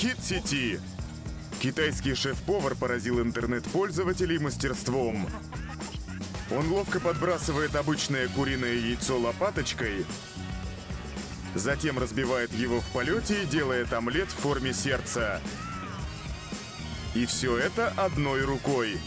Хит сети. Китайский шеф-повар поразил интернет-пользователей мастерством. Он ловко подбрасывает обычное куриное яйцо лопаточкой, затем разбивает его в полете и делает омлет в форме сердца. И все это одной рукой.